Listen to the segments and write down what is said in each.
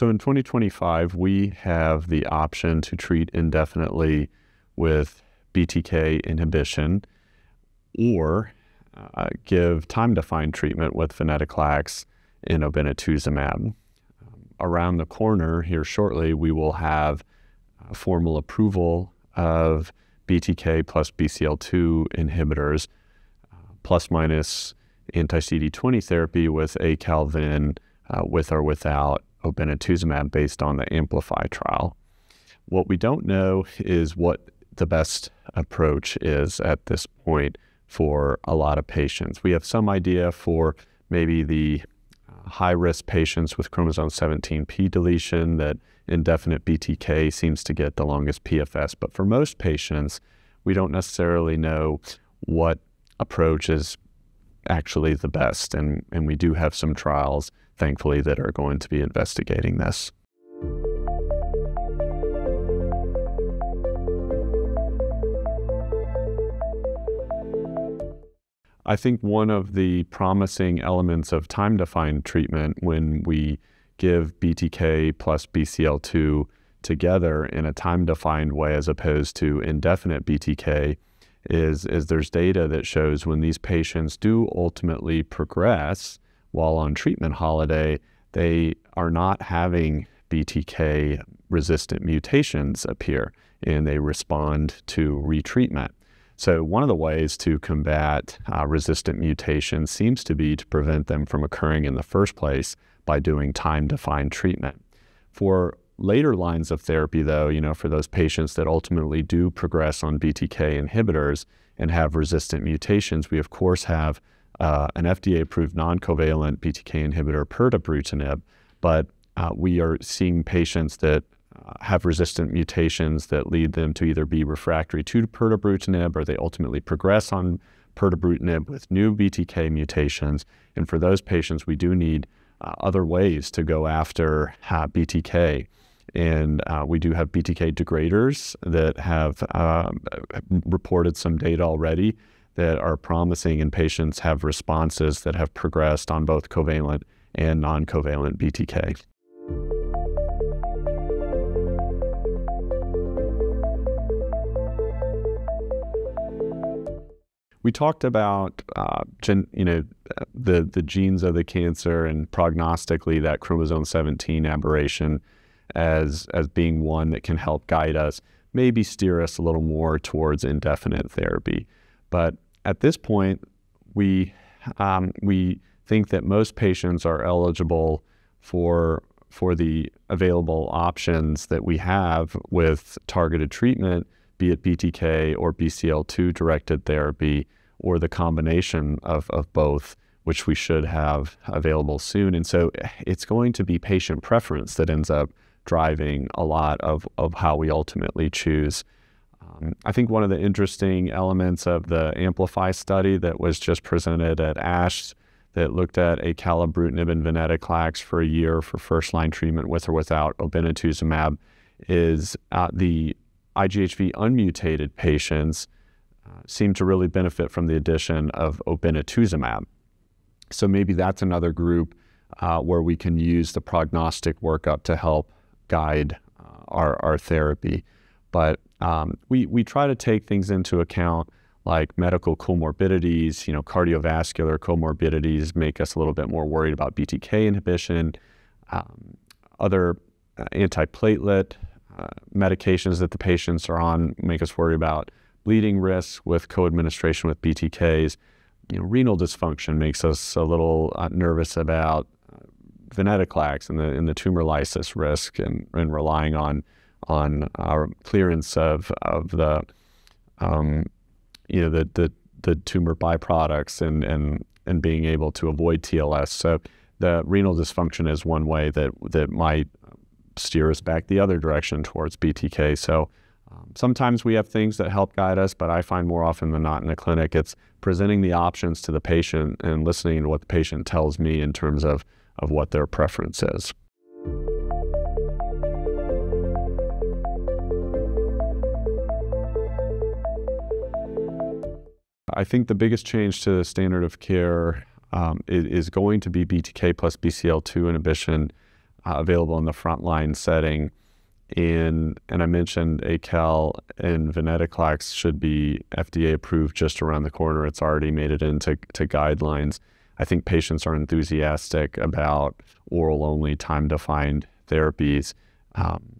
So in 2025, we have the option to treat indefinitely with BTK inhibition or uh, give time defined treatment with venetoclax and obinutuzumab. Um, around the corner here shortly, we will have formal approval of BTK plus BCL2 inhibitors, plus minus anti CD20 therapy with acalvin uh, with or without obinutuzumab based on the Amplify trial. What we don't know is what the best approach is at this point for a lot of patients. We have some idea for maybe the uh, high risk patients with chromosome 17p deletion that indefinite BTK seems to get the longest PFS. But for most patients, we don't necessarily know what approach is actually the best. And, and we do have some trials, thankfully, that are going to be investigating this. I think one of the promising elements of time defined treatment when we give BTK plus BCL2 together in a time defined way as opposed to indefinite BTK is, is there's data that shows when these patients do ultimately progress while on treatment holiday, they are not having BTK resistant mutations appear and they respond to retreatment. So, one of the ways to combat uh, resistant mutations seems to be to prevent them from occurring in the first place by doing time defined treatment. For later lines of therapy, though, you know, for those patients that ultimately do progress on BTK inhibitors and have resistant mutations, we of course have uh, an FDA approved non covalent BTK inhibitor, pirtobrutinib, but uh, we are seeing patients that uh, have resistant mutations that lead them to either be refractory to pirtobrutinib or they ultimately progress on pirtobrutinib with new BTK mutations. And for those patients, we do need uh, other ways to go after uh, BTK. And uh, we do have BTK degraders that have um, reported some data already that are promising, and patients have responses that have progressed on both covalent and non covalent BTK. we talked about uh, gen, you know the the genes of the cancer and prognostically that chromosome 17 aberration as as being one that can help guide us, maybe steer us a little more towards indefinite therapy. But at this point, we um, we think that most patients are eligible for for the available options that we have with targeted treatment be it BTK or BCL2 directed therapy or the combination of, of both, which we should have available soon. And so it's going to be patient preference that ends up driving a lot of, of how we ultimately choose. Um, I think one of the interesting elements of the Amplify study that was just presented at ASH that looked at acalabrutinib and venetoclax for a year for first line treatment with or without obinutuzumab is uh, the IGHV unmutated patients uh, seem to really benefit from the addition of obinutuzumab. So maybe that's another group uh, where we can use the prognostic workup to help guide uh, our, our therapy. But um, we, we try to take things into account like medical comorbidities, you know, cardiovascular comorbidities make us a little bit more worried about BTK inhibition, um, other uh, antiplatelet uh, medications that the patients are on make us worry about bleeding risks with co-administration with BTKs. You know, renal dysfunction makes us a little uh, nervous about uh, venetoclax and the, and the tumor lysis risk and, and relying on on our clearance of, of the um, you know the, the the tumor byproducts and and and being able to avoid TLS. So the renal dysfunction is one way that that might steer us back the other direction towards BTK. So um, sometimes we have things that help guide us, but I find more often than not in the clinic, it's presenting the options to the patient and listening to what the patient tells me in terms of, of what their preference is. I think the biggest change to the standard of care um, is, going to be BTK plus BCL2 inhibition uh, available in the frontline setting. And, and I mentioned ACAL and venetoclax should be FDA approved just around the corner. It's already made it into to guidelines. I think patients are enthusiastic about oral only time defined therapies. Um,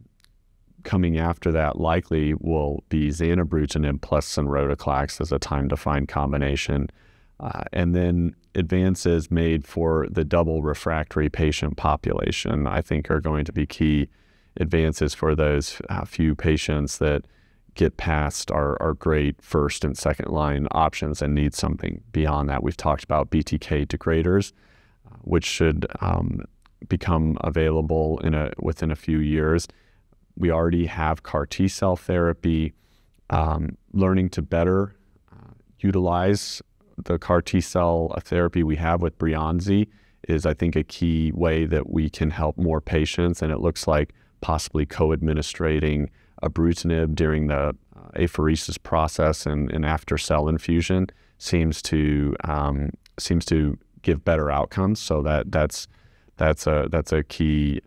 coming after that likely will be zanubrutinib plus sonrotoclax as a time defined combination. Uh, and then advances made for the double refractory patient population, I think, are going to be key advances for those uh, few patients that get past our, our great first and second line options and need something beyond that. We've talked about BTK degraders, uh, which should um, become available in a within a few years. We already have CAR T cell therapy. Um, learning to better uh, utilize the CAR T cell therapy we have with Breyanzi is, I think, a key way that we can help more patients. And it looks like possibly co-administrating ibrutinib during the uh, apheresis process and, and, after cell infusion seems to um, seems to give better outcomes. So that that's that's a that's a key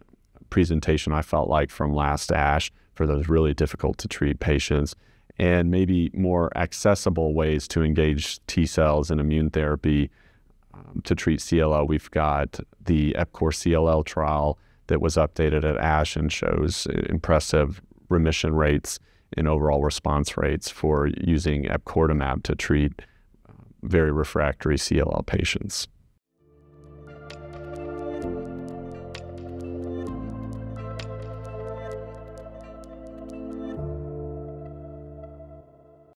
presentation I felt like from last ASH for those really difficult to treat patients and maybe more accessible ways to engage T cells in immune therapy um, to treat CLL. We've got the EPCOR CLL trial that was updated at ASH and shows impressive remission rates and overall response rates for using epcoritamab to treat uh, very refractory CLL patients.